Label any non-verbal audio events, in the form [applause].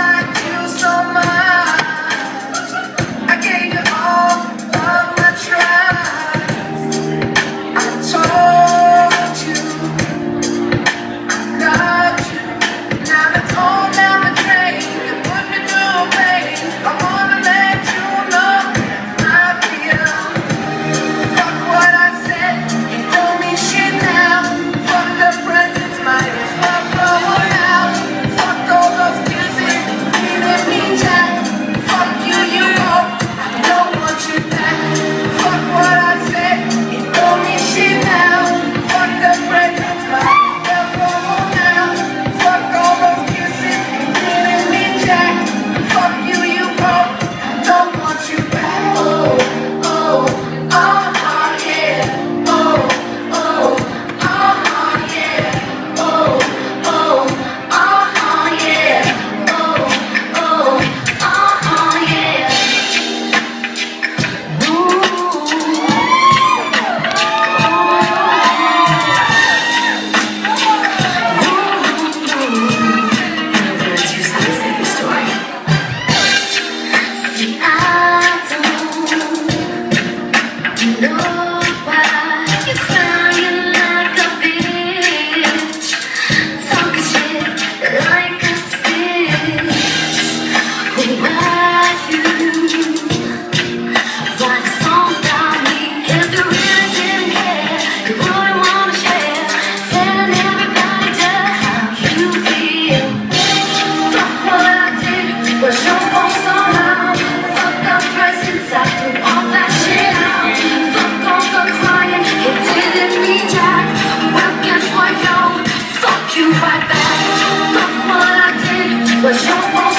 time. 我 [laughs] 说